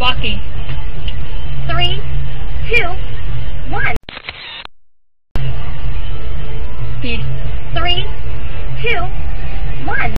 Walking. Three, two, one. Speed. Three, two, one.